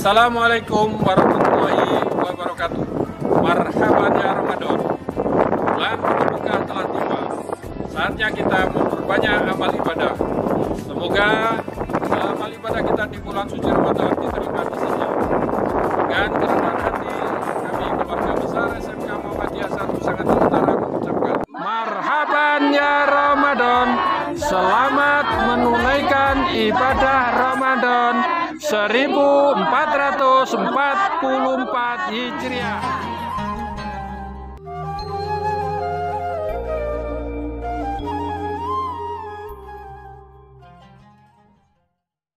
Assalamualaikum warahmatullahi wabarakatuh. Marhaban ya Ramadan. Bulan berbuka telah tiba. Saatnya kita memperbanyak amal ibadah. Semoga amal ibadah kita di bulan suci Ramadan diterima di sini. Dengan kerendahan hati, kami keluarga besar SMK Muhammadiyah 1 Sangat Utara mengucapkan Marhaban ya Ramadan. Selamat menunaikan ibadah 1444 Hijriah.